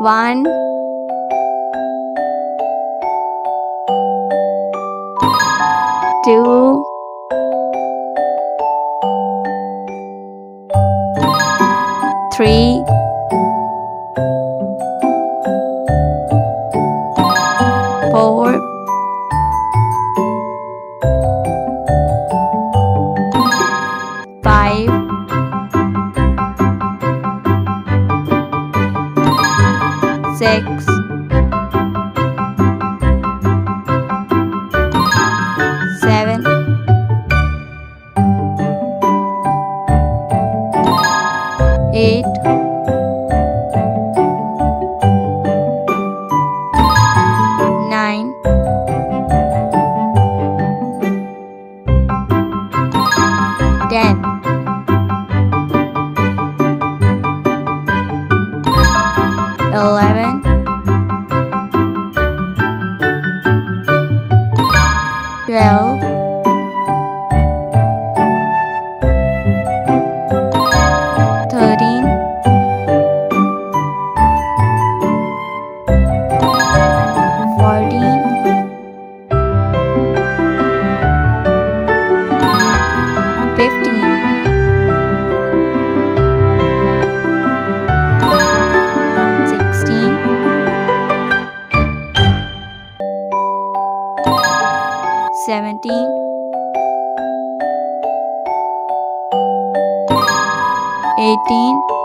One, two, three, four, five, six, seven, eight, eleven, twelve, 17 18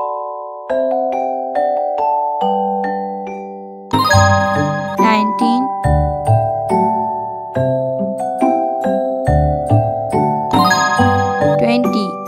19 20